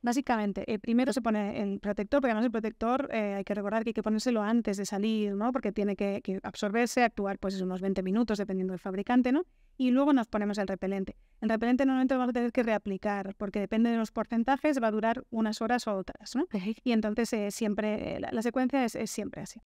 Básicamente, eh, primero se pone el protector, porque además el protector eh, hay que recordar que hay que ponérselo antes de salir, ¿no? Porque tiene que, absorberse, actuar pues unos 20 minutos dependiendo del fabricante, ¿no? Y luego nos ponemos el repelente. El repelente normalmente vamos a tener que reaplicar, porque depende de los porcentajes, va a durar unas horas o otras, ¿no? Y entonces eh, siempre, eh, la, la secuencia es siempre así.